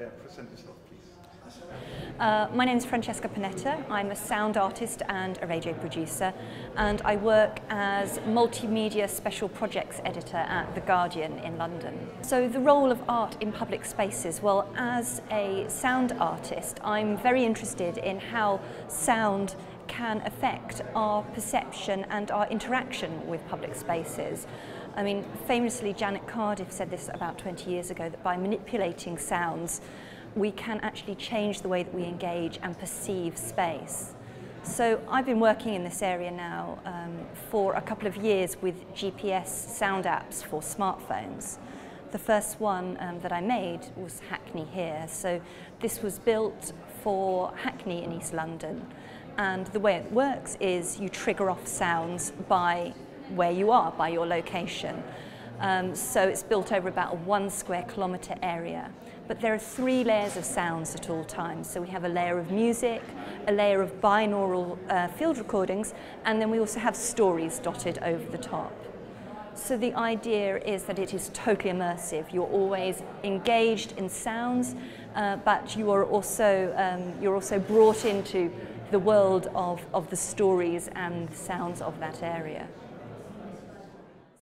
uh, present yourself, please. Uh, my name is Francesca Panetta. I'm a sound artist and a radio producer, and I work as multimedia special projects editor at The Guardian in London. So, the role of art in public spaces, well, as a sound artist, I'm very interested in how sound can affect our perception and our interaction with public spaces. I mean, famously, Janet Cardiff said this about 20 years ago that by manipulating sounds, we can actually change the way that we engage and perceive space. So I've been working in this area now um, for a couple of years with GPS sound apps for smartphones. The first one um, that I made was Hackney Hear. So this was built for Hackney in East London. And the way it works is you trigger off sounds by where you are, by your location. Um, so it's built over about a one square kilometre area. But there are three layers of sounds at all times. So we have a layer of music, a layer of binaural uh, field recordings, and then we also have stories dotted over the top. So the idea is that it is totally immersive. You're always engaged in sounds, uh, but you are also um, you're also brought into the world of, of the stories and sounds of that area.